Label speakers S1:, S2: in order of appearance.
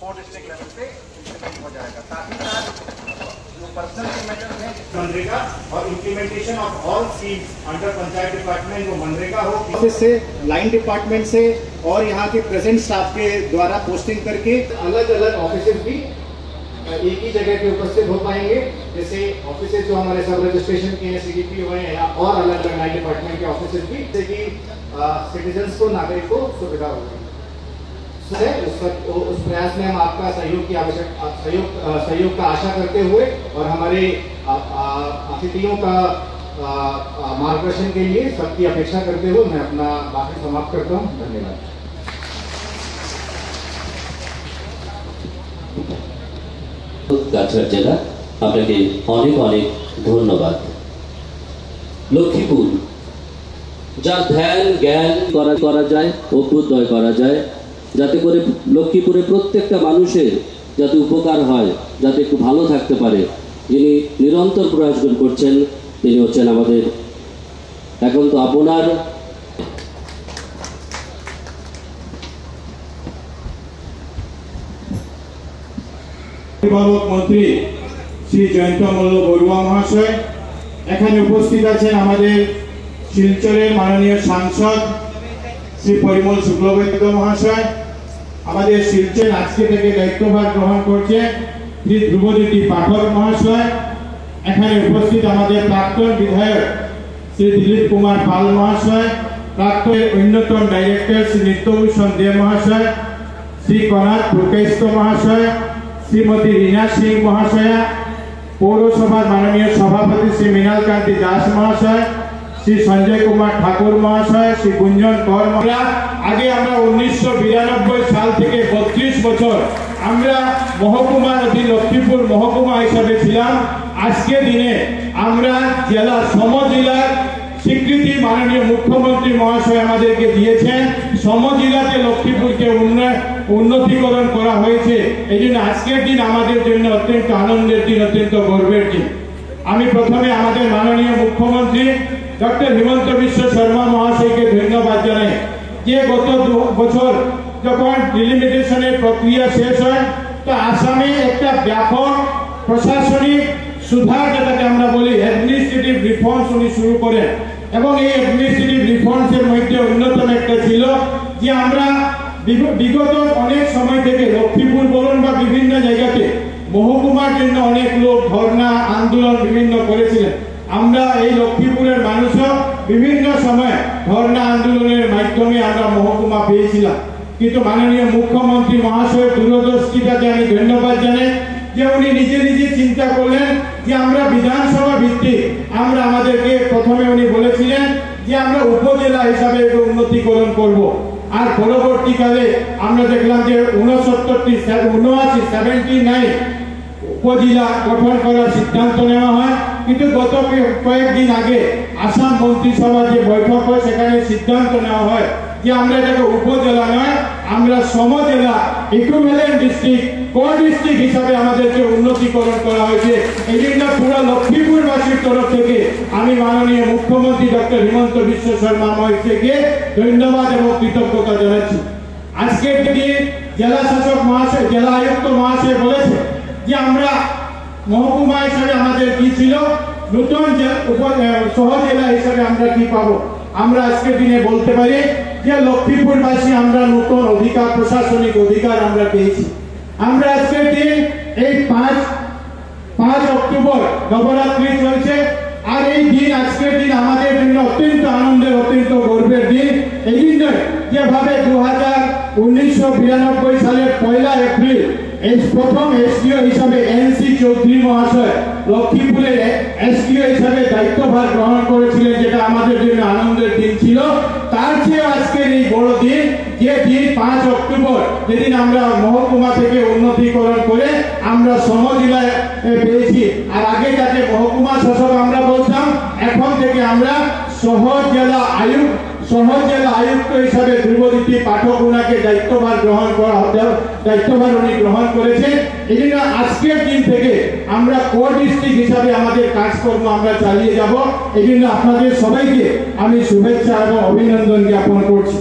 S1: Four district level पे implement हो जाएगा। साथ ही साथ जो पर्सनल के मैटर है
S2: मनरेगा और implementation of all schemes under panchayat department वो मनरेगा हो। ऑफ़िस से लाइन डिपार्टमेंट से और यहाँ के प्रेजेंट स्टाफ के द्वारा पोस्टिंग करके अलग अलग ऑफ़िस भी एक ही जगह पे उपस्थित हो पाएँगे। जैसे ऑफ़िस जो हमारे सब रजिस्ट्रेशन के हैं सीडीपी हुए हैं या और अलग अलग लाइन डिपार्टमेंट के ऑफ़िस भी जैसे कि सिटीजन्स को नागरिक को सुविधा होगी है उस पर उस प्रयास में हम आपका सहयोग की आवश्यक सहयोग सहयोग का आशा करते हुए और हमारे अतिथियों का मार्गदर्शन के लिए सबकी अपेक्षा करते हुए मैं अपना भाषण समाप्त करता हूँ धन्यवाद
S3: কাছাড় জেলা আপনাকে অনেক অনেক ধন্যবাদ লক্ষ্মীপুর যা ধ্যান জ্ঞান করা করা যায় অভ্যুদয় করা যায় যাতে করে লক্ষ্মীপুরে প্রত্যেকটা মানুষের যাতে উপকার হয়, যাতে একটু ভালো থাকতে পারে। যিনি নিরন্তর প্রয়াস করছেন, তিনি হচ্ছেন আমাদের এখন তো আপনার
S2: মন্ত্রী শ্রী জয়ন্ত মল্ল বড়ুয়া মহাশয়, এখানে উপস্থিত আছেন আমাদের শিলচরের মাননীয় সাংসদ শ্রী পরিমল শুক্লবৈদ্য মহাশয় আমাদের শিলচর আজকে থেকে দায়িত্বভার গ্রহণ করছে শ্রী ধ্রুবজ্যোতি পাঠক মহাশয়। এখানে উপস্থিত আমাদের প্রাক্তন বিধায়ক শ্রী দিলীপ কুমার পাল মহাশয়, প্রাক্তন অন্যতম ডাইরেক্টর শ্রী নিত্যভূষণ দে মহাশয়, শ্রী কনাথ পুরকাইস্ত মহাশয়, শ্রীমতী রীনা সিং মহাশয়া, পৌরসভার মাননীয় সভাপতি শ্রী মৃণাল কান্তি দাস মহাশয় শ্রী সঞ্জয় কুমার ঠাকুর মহাশয়, শ্রী গুঞ্জন কর আগে আমরা উনিশশো বিরানব্বই সাল থেকে বত্রিশ বছর আমরা মহকুমার অধীন লক্ষ্মীপুর মহকুমা হিসাবে ছিলাম। আজকে দিনে আমরা জেলা সম জেলার স্বীকৃতি মাননীয় মুখ্যমন্ত্রী মহাশয় আমাদেরকে দিয়েছেন। সম জেলাতে লক্ষ্মীপুরকে উন্নতিকরণ করা হয়েছে। এই জন্য আজকের দিন আমাদের জন্য অত্যন্ত আনন্দের দিন, অত্যন্ত গর্বের দিন। আমি প্রথমে আমাদের মাননীয় মুখ্যমন্ত্রী ডক্টর হিমন্ত বিশ্ব শর্মা মহাশয়কে ধন্যবাদ জানাই। যে গত বছর যখন ডিলিমিটেশনের প্রক্রিয়া শেষ হয়, তো আসামে একটা ব্যাপক প্রশাসনিক সুধার যেটাকে আমরা বলি অ্যাডমিনিস্ট্রেটিভ রিফর্মস উনি শুরু করেন। এবং এই অ্যাডমিনিস্ট্রেটিভ রিফর্মস এর মধ্যে অন্যতম একটা ছিল যে আমরা বিগত অনেক সময় থেকে লক্ষ্মীপুর বলুন বা বিভিন্ন জায়গাতে মহকুমার জন্য অনেক লোক ধর্ণা আন্দোলন বিভিন্ন করেছিলেন। আমরা এই লক্ষ্মীপুরের মানুষও বিভিন্ন সময় ধর্ণা আন্দোলনের মাধ্যমে আমরা মহকুমা পেয়েছিলাম কিন্তু মাননীয় মুখ্যমন্ত্রী মহাশয় দূরদর্শিতাকে আমি ধন্যবাদ জানাই যে উনি নিজে নিজে চিন্তা করলেন যে আমরা বিধানসভা ভিত্তিক আমরা আমাদেরকে প্রথমে উনি বলেছিলেন যে আমরা উপজেলা হিসাবে উন্নতিকরণ করব। আর পরবর্তীকালে আমরা দেখলাম যে উনসত্তরটি উনআশি সেভেন্টি নাইন উপজেলা গঠন করার সিদ্ধান্ত নেওয়া হয় কিন্তু গত কয়েকদিন আগে আসাম মন্ত্রিসভা যে বৈঠক হয়, সেখানে সিদ্ধান্ত নেওয়া হয় যে আমরা এটাকে উপজেলা নয়, আমরা সমজেলা ইকুইভ্যালেন্ট ডিস্ট্রিক্ট কোর ডিস্ট্রিক্ট হিসাবে আমাদেরকে উন্নতিকরণ করা হয়েছে। এই জন্য পুরো লক্ষ্মীপুরবাসীর তরফ থেকে আমি মাননীয় মুখ্যমন্ত্রী ডক্টর হিমন্ত বিশ্ব শর্মা মহাশয়কে ধন্যবাদ এবং কৃতজ্ঞতা জানাচ্ছি। আজকের দিনে জেলা শাসক মহাশয়, জেলা আয়ুক্ত মহাশয় বলেছে যে আমরা মহকুমা হিসাবে আমাদের কি ছিল? নতুন শহর জেলা হিসাবে আমরা কি পাবো? আমরা আজকের দিনে বলতে পারি যে লক্ষ্মীপুরবাসী আমরা নতুন অধিকার, প্রশাসনিক অধিকার আমরা পেয়েছি। আমরা আজকের দিন এই পাঁচ পাঁচ অক্টোবর নবরাত্রি চলছে। আর এই দিন, আজকের দিন আমাদের জন্য অত্যন্ত আনন্দের, অত্যন্ত গর্বের দিন। এই জন্য যেভাবে দু হাজার উনিশশো সালের পয়লা এপ্রিল প্রথম এসডিও হিসাবে এনসি চৌধুরী মহাশয় লক্ষ্মীপুরের এসডিও হিসাবে দায়িত্বভার গ্রহণ করেছিলেন, যেটা আমাদের জন্য আনন্দের দিন ছিল। তার চেয়ে আজকের এই বড় দিন, যে দিন পাঁচ অক্টোবর, যেদিন আমরা মহকুমা থেকে উন্নতিকরণ করে আমরা সমজেলায় পেয়েছি। আর আগে যাতে মহকুমা শাসক আমরা বলতাম, এখন থেকে আমরা শহর জেলা আয়ুক্ত শহর আয়ুক্ত হিসাবে ধ্রুবদীপী পাঠক ওনাকে দায়িত্বভার গ্রহণ করা দায়িত্বভার উনি গ্রহণ করেছেন। এই আজকের দিন থেকে আমরা কো ডিস্ট্রিক্ট হিসাবে আমাদের কাজকর্ম আমরা চালিয়ে যাব। এই আপনাদের সবাইকে আমি শুভেচ্ছা এবং অভিনন্দন জ্ঞাপন করছি।